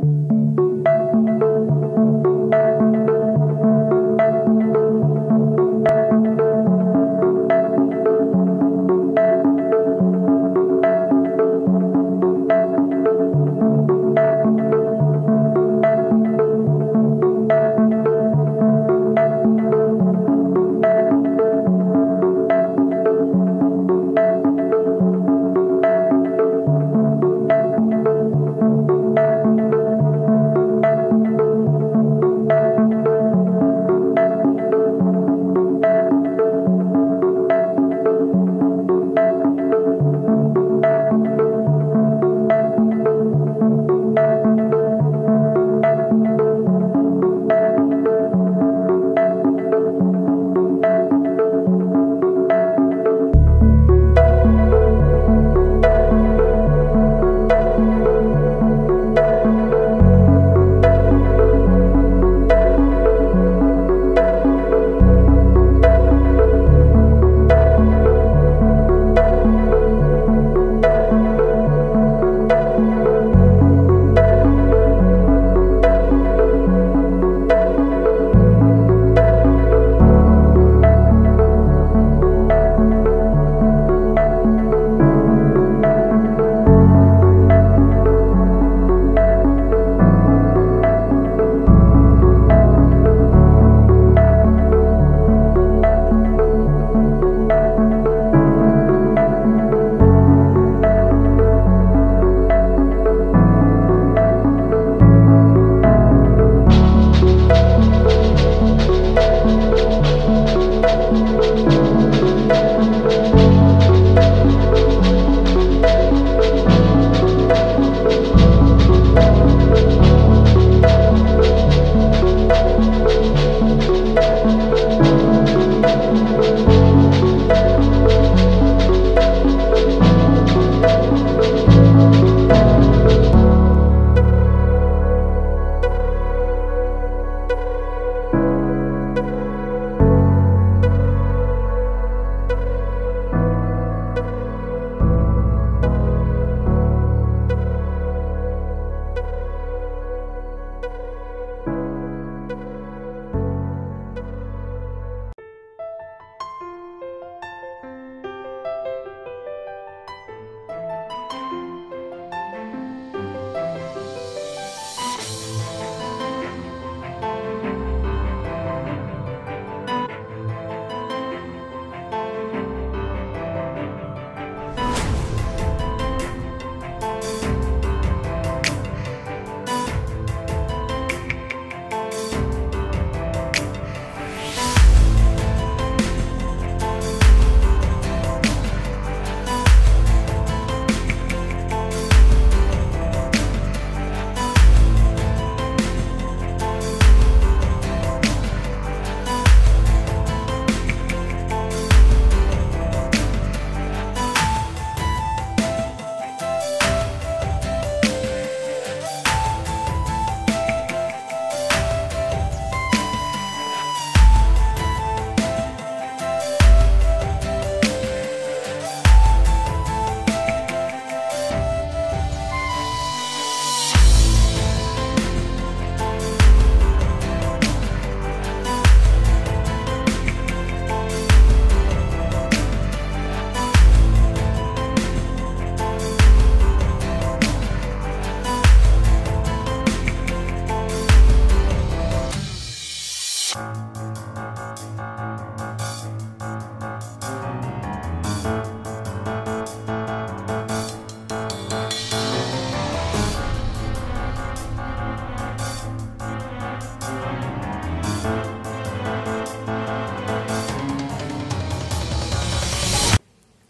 you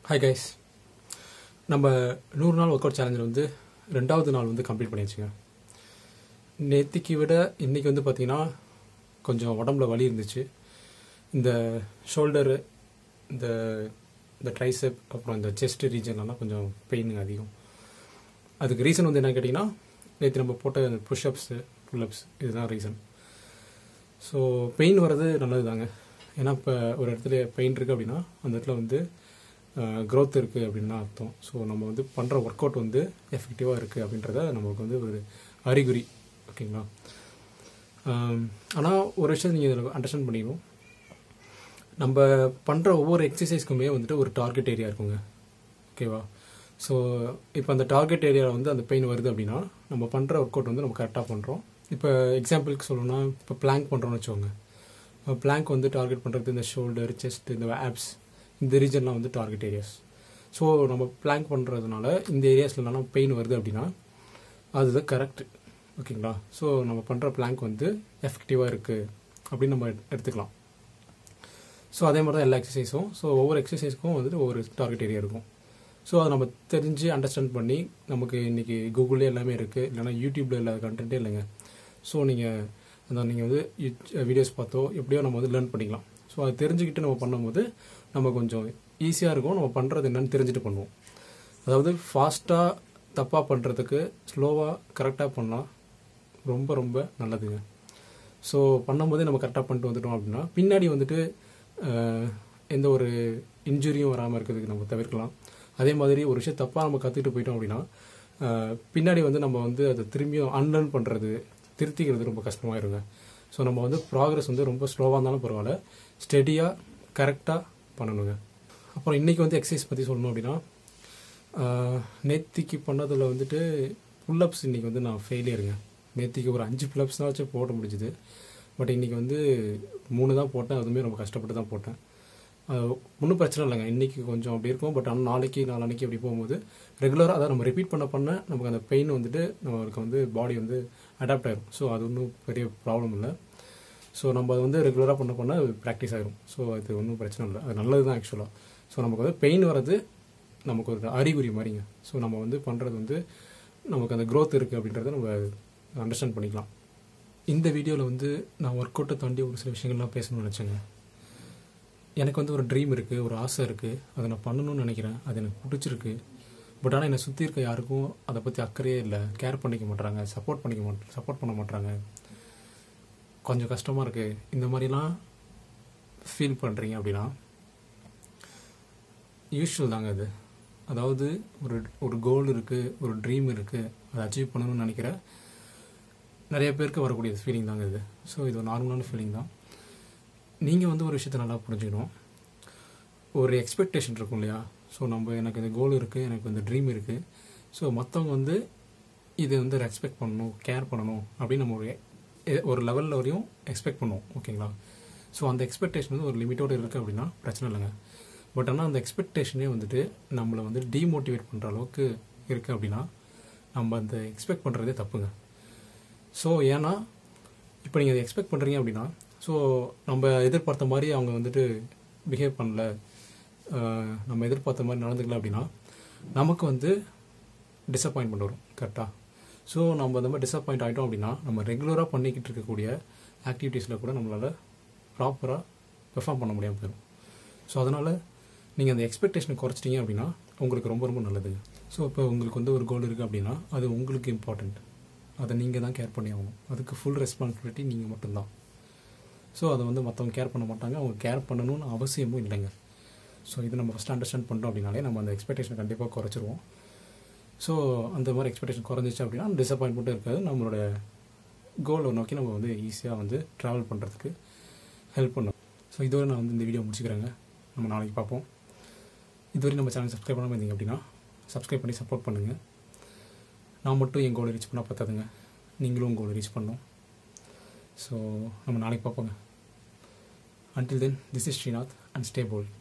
hi guys நம்ம நூறு நாள் ஒர்க் அவுட் சேலஞ்சில் வந்து ரெண்டாவது நாள் வந்து கம்ப்ளீட் பண்ணிடுச்சுங்க நேற்றுக்கு விட இன்றைக்கி வந்து பார்த்திங்கன்னா கொஞ்சம் உடம்புல வலி இருந்துச்சு. இந்த ஷோல்டரு இந்த இந்த ட்ரைசெப் அப்புறம் இந்த செஸ்ட் ரீஜன்லலாம் கொஞ்சம் பெயினுங்க அதிகம். அதுக்கு ரீசன் வந்து என்ன கேட்டிங்கன்னா நேற்று நம்ம போட்ட புஷ்அப்ஸு புல்லப்ஸ் இதுதான் ரீசன் ஸோ பெயின் வர்றது நல்லது தாங்க ஏன்னா இப்போ ஒரு இடத்துல பெயின் இருக்குது அப்படின்னா அந்த இடத்துல வந்து க்ரோத் இருக்குது அப்படின்னு தான் அர்த்தம். ஸோ நம்ம வந்து பண்ணுற ஒர்க் அவுட் வந்து எஃபெக்டிவாக இருக்குது அப்படின்றத நமக்கு வந்து ஒரு அறிகுறி ஓகேங்களா ஆனால் ஒரு விஷயம் நீங்கள் இதில் அண்டர்ஸ்டாண்ட் பண்ணிக்கணும். நம்ம பண்ணுற ஒவ்வொரு எக்ஸசைஸ்க்குமே வந்துட்டு ஒரு டார்கெட் ஏரியா இருக்குங்க ஓகேவா ஸோ இப்போ அந்த டார்கெட் ஏரியாவில் வந்து அந்த பெயின் வருது அப்படின்னா நம்ம பண்ணுற ஒர்க் அவுட் வந்து நம்ம கரெக்டாக பண்ணுறோம் இப்போ எக்ஸாம்பிளுக்கு சொல்லணும்னா இப்போ பிளாங்க் பண்ணுறோம்னு வச்சுக்கோங்க. பிளாங்க் வந்து டார்கெட் பண்ணுறது இந்த ஷோல்டர் செஸ்ட் இந்த ஆப்ஸ் இந்த ரீஜன்லாம் வந்து டார்கெட் ஏரியாஸ் ஸோ நம்ம பிளாங்க் பண்ணுறதுனால இந்த ஏரியாஸ்லாம் பெயின் வருது அப்படின்னா அதுதான் கரெக்ட் ஓகேங்களா? ஸோ நம்ம பண்ணுற பிளாங்க் வந்து எஃபெக்டிவாக இருக்குது அப்படின்னு நம்ம எடுத்துக்கலாம். ஸோ அதே மாதிரி தான் எல்லா எக்ஸசைஸும் ஸோ ஒவ்வொரு எக்ஸசைஸ்க்கும் வந்துட்டு ஒவ்வொரு டார்கெட் ஏரியா இருக்கும். ஸோ அதை நம்ம தெரிஞ்சு அண்டர்ஸ்டாண்ட் பண்ணி நமக்கு இன்றைக்கி கூகுள்லேயே எல்லாமே இருக்குது இல்லைனா யூடியூப்பில் இல்லாத கண்டென்ட்டே இல்லைங்க. ஸோ நீங்கள் அந்த நீங்கள் வந்து வீடியோஸ் பார்த்தோ எப்படியோ நம்ம வந்து லேர்ன் பண்ணிக்கலாம். ஸோ அதை தெரிஞ்சுக்கிட்டு நம்ம பண்ணும்போது நம்ம கொஞ்சம் ஈஸியாக இருக்கும். நம்ம பண்ணுறது என்னன்னு தெரிஞ்சுட்டு பண்ணுவோம். அதாவது ஃபாஸ்ட்டாக தப்பாக பண்ணுறதுக்கு ஸ்லோவாக கரெக்டாக பண்ணால் ரொம்ப ரொம்ப நல்லதுங்க. ஸோ பண்ணும்போதே நம்ம கரெக்டாக பண்ணிட்டு வந்துட்டோம் அப்படின்னா பின்னாடி வந்துட்டு எந்த ஒரு இன்ஜுரியும் வராமல் இருக்கிறதுக்கு நம்ம தவிர்க்கலாம். அதே மாதிரி ஒரு விஷயம் தப்பாக நம்ம கற்றுக்கிட்டு போயிட்டோம் அப்படின்னா பின்னாடி வந்து நம்ம வந்து அதை திரும்பியும் அன்லேர்ன் பண்ணுறது திருத்திக்கிறது ரொம்ப கஷ்டமாயிருங்க. ஸோ நம்ம வந்து ப்ராக்ரஸ் வந்து ரொம்ப ஸ்லோவாக இருந்தாலும் பரவாயில்ல. ஸ்டெடியாக கரெக்டாக பண்ணணுங்க. அப்புறம் இன்றைக்கி வந்து எக்ஸசைஸ் பற்றி சொல்லணும் அப்படின்னா நேத்திக்கு பண்ணதில் வந்துட்டு புல்லப்ஸ் இன்றைக்கி வந்து நான் ஃபெயிலியருங்க நேத்திக்கு ஒரு அஞ்சு புல்லப்ஸ் தான் வச்சு போட முடிஞ்சுது. பட் இன்றைக்கி வந்து மூணு தான் போட்டேன். அதுவுமே ரொம்ப கஷ்டப்பட்டு தான் போட்டேன். ஒன்றும் பிரச்சனை இல்லைங்க. இன்றைக்கி கொஞ்சம் அப்படி இருக்கும். பட் ஆனால் நாளைக்கு நாளானைக்கு அப்படி போகும்போது ரெகுலராக அதை நம்ம ரிப்பீட் பண்ண பண்ண நமக்கு அந்த பெயின் வந்துட்டு நம்மளுக்கு வந்து பாடி வந்து அடாப்ட் ஆகிரும் ஸோ அது ஒன்றும் பெரிய ப்ராப்ளம் இல்லை. ஸோ நம்ம அது வந்து ரெகுலராக பண்ண பண்ண ப்ராக்டிஸ் ஆகிரும் ஸோ அது ஒன்றும் பிரச்சனை இல்லை. அது நல்லது தான் ஆக்சுவலாக ஸோ நமக்கு வந்து பெயின் வர்றது நமக்கு ஒரு அறிகுறி மாதிரிங்க. ஸோ நம்ம வந்து பண்ணுறது வந்து நமக்கு அந்த க்ரோத் இருக்குது அப்படின்றத நம்ம அண்டர்ஸ்டாண்ட் பண்ணிக்கலாம். இந்த வீடியோவில் வந்து நான் ஒர்க் அவுட்டை தாண்டி ஒரு சில விஷயங்கள்லாம் பேசணும்னு நினச்சேங்க. எனக்கு வந்து ஒரு ட்ரீம் இருக்குது ஒரு ஆசை இருக்குது அதை நான் பண்ணணும்னு நினைக்கிறேன். அது எனக்கு பிடிச்சிருக்கு. பட் ஆனால் என்னை சுற்றி இருக்க யாருக்கும் அதை பற்றி அக்கறையே இல்லை. கேர் பண்ணிக்க மாட்றாங்க. சப்போர்ட் பண்ணிக்க மாட் சப்போர்ட் பண்ண மாட்றாங்க. கொஞ்சம் கஷ்டமாக இருக்குது இந்த மாதிரிலாம் ஃபீல் பண்ணுறீங்க அப்படின்னா யூஸ்வல் தாங்க அது. அதாவது ஒரு ஒரு கோல் இருக்குது ஒரு ட்ரீம் இருக்குது அதை அச்சீவ் பண்ணணும்னு நினைக்கிற நிறைய பேருக்கு வரக்கூடிய ஃபீலிங் தாங்க இது. ஸோ இது ஒரு நார்மலான ஃபீலிங் தான். நீங்கள் வந்து ஒரு விஷயத்தை நல்லா புரிஞ்சுக்கணும். ஒரு எக்ஸ்பெக்டேஷன் இருக்கும் இல்லையா? ஸோ நம்ம எனக்கு இந்த கோல் இருக்குது எனக்கு இந்த ட்ரீம் இருக்குது ஸோ மற்றவங்க வந்து இதை வந்து ரெஸ்பெக்ட் பண்ணணும் கேர் பண்ணணும் அப்படின்னு நம்ம ஒரு ஒரு லெவலில் வரையும் எக்ஸ்பெக்ட் பண்ணுவோம் ஓகேங்களா ஸோ அந்த எக்ஸ்பெக்டேஷன் வந்து ஒரு லிமிட்டோடு இருக்குது அப்படின்னா பிரச்சனை இல்லைங்க. பட் ஆனால் அந்த எக்ஸ்பெக்டேஷனே வந்துட்டு நம்மளை வந்து டீமோட்டிவேட் பண்ணுற அளவுக்கு இருக்குது அப்படின்னா நம்ம அந்த எக்ஸ்பெக்ட் பண்ணுறதே தப்புங்க. ஸோ ஏன்னா இப்போ நீங்கள் அதை எக்ஸ்பெக்ட் பண்ணுறீங்க அப்படின்னா ஸோ நம்ம எதிர்பார்த்த மாதிரி அவங்க வந்துட்டு பிஹேவ் பண்ணல நம்ம எதிர்பார்த்த மாதிரி நடந்துக்கல அப்படின்னா நமக்கு வந்து டிசப்பாயின்மெண்ட் வரும் கரெக்டாக ஸோ நம்ம அந்த மாதிரி டிசப்பாயிண்ட் ஆகிட்டோம் அப்படின்னா நம்ம ரெகுலராக பண்ணிக்கிட்டு இருக்கக்கூடிய ஆக்டிவிட்டீஸில் கூட நம்மளால் ப்ராப்பராக பெர்ஃபார்ம் பண்ண முடியாமல் போயிடும் ஸோ அதனால் நீங்கள் அந்த எக்ஸ்பெக்டேஷனை குறைச்சிட்டிங்க அப்படின்னா உங்களுக்கு ரொம்ப ரொம்ப நல்லது. ஸோ இப்போ உங்களுக்கு வந்து ஒரு கோல் இருக்குது அப்படின்னா அது உங்களுக்கு இம்பார்ட்டண்ட் அதை நீங்கள் தான் கேர் பண்ணி ஆகணும். அதுக்கு ஃபுல் ரெஸ்பான்சிபிலிட்டி நீங்கள் மட்டும்தான். ஸோ அதை வந்து மற்றவங்க கேர் பண்ண மாட்டாங்க. அவங்க கேர் பண்ணணும்னு அவசியமும் இல்லைங்க. ஸோ இது நம்ம ஃபஸ்ட் அண்டர்ஸ்டாண்ட் பண்ணுறோம் அப்படின்னாலே நம்ம அந்த எக்ஸ்பெக்டேஷனை கண்டிப்பாக குறைச்சிருவோம். ஸோ அந்த மாதிரி எக்ஸ்பெக்டேஷன் குறைஞ்சிச்சு அப்படின்னா டிசப்பாயின்மெண்ட்டும் இருக்காது. நம்மளோட கோலை நோக்கி நம்ம வந்து ஈஸியாக வந்து ட்ராவல் பண்ணுறதுக்கு ஹெல்ப் பண்ணும். ஸோ இதோட நான் வந்து இந்த வீடியோ முடிச்சுக்கிறேங்க. நம்ம நாளைக்கு பார்ப்போம். இதுவரை நம்ம சேனல் சப்ஸ்கிரைப் பண்ணாமல் இருந்தீங்க அப்படின்னா சப்ஸ்கிரைப் பண்ணி சப்போர்ட் பண்ணுங்கள் நான் மட்டும் என் கோலை ரீச் பண்ணால் பத்தாதுங்க. நீங்களும் உங்கள் கோலை ரீச் பண்ணோம் ஸோ நம்ம நாளைக்கு பார்ப்போங்க. Until then this is Srinath and stay bold